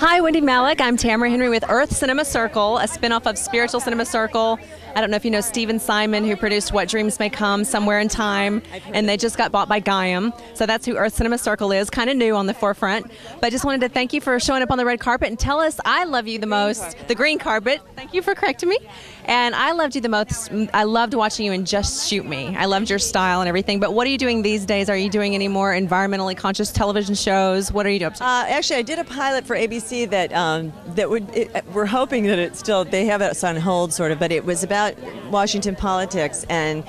Hi, Wendie Malick. I'm Tamara Henry with Earth Cinema Circle, a spinoff of Spiritual Cinema Circle. I don't know if you know Stephen Simon, who produced What Dreams May Come, Somewhere in Time, and they just got bought by Gaiam. So that's who Earth Cinema Circle is, kind of new on the forefront. But I just wanted to thank you for showing up on the red carpet and tell us I love you the most. The green carpet. Thank you for correcting me. And I loved you the most. I loved watching you in Just Shoot Me. I loved your style and everything. But what are you doing these days? Are you doing any more environmentally conscious television shows? What are you up to? Uh, actually, I did a pilot for ABC that um, that would. It, we're hoping that it's still they have us on hold, sort of. But it was about Washington politics and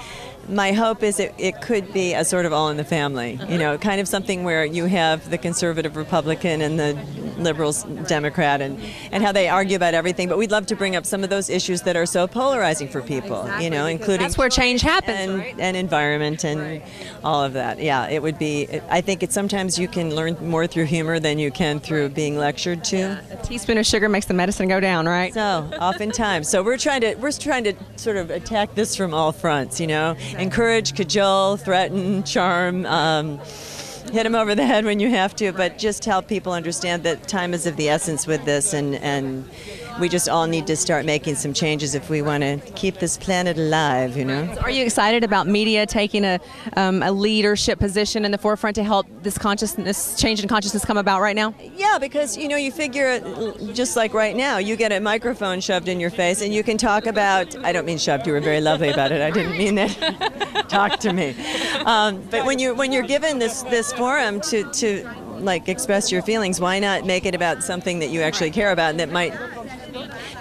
my hope is it, it could be a sort of all in the family, you know, kind of something where you have the conservative Republican and the liberals Democrat and, and how they argue about everything. But we'd love to bring up some of those issues that are so polarizing for people, exactly, you know, including that's where change happens, and, right? and environment and right. all of that. Yeah, it would be. I think it's sometimes you can learn more through humor than you can through being lectured to. Yeah. A teaspoon of sugar makes the medicine go down, right? So oftentimes, so we're trying to we're trying to sort of attack this from all fronts, you know, encourage, cajole, threaten, charm. Um, hit them over the head when you have to, but just help people understand that time is of the essence with this, and, and we just all need to start making some changes if we want to keep this planet alive, you know? Are you excited about media taking a, um, a leadership position in the forefront to help this consciousness, change in consciousness come about right now? Yeah, because, you know, you figure, just like right now, you get a microphone shoved in your face and you can talk about, I don't mean shoved, you were very lovely about it, I didn't mean that. talk to me. Um, but when, you, when you're given this, this forum to, to like express your feelings, why not make it about something that you actually care about and that might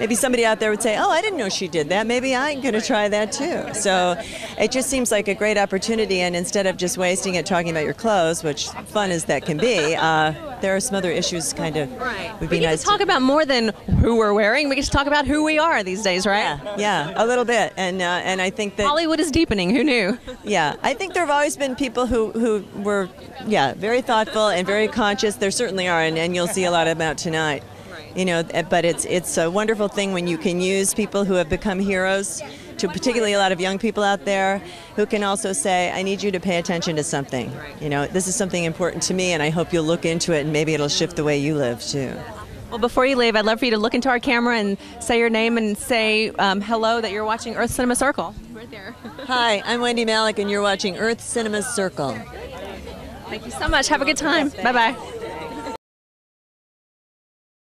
maybe somebody out there would say, "Oh, I didn't know she did that. Maybe I'm going to try that too." So it just seems like a great opportunity. And instead of just wasting it talking about your clothes, which fun as that can be, uh, there are some other issues. Kind of right. would be we nice to talk to, about more than who we're wearing. We get to talk about who we are these days, right? Yeah, yeah a little bit. And uh, and I think that Hollywood is deepening. Who knew? yeah, I think there have always been people who who were yeah very thoughtful and very conscious. There certainly are, and, and you'll see a lot about tonight you know but it's it's a wonderful thing when you can use people who have become heroes to particularly a lot of young people out there who can also say i need you to pay attention to something you know this is something important to me and i hope you'll look into it and maybe it'll shift the way you live too well, before you leave, I'd love for you to look into our camera and say your name and say um, hello that you're watching Earth Cinema Circle. Right there. Hi, I'm Wendie Malick, and you're watching Earth Cinema Circle. Thank you so much. Have a good time. Bye bye.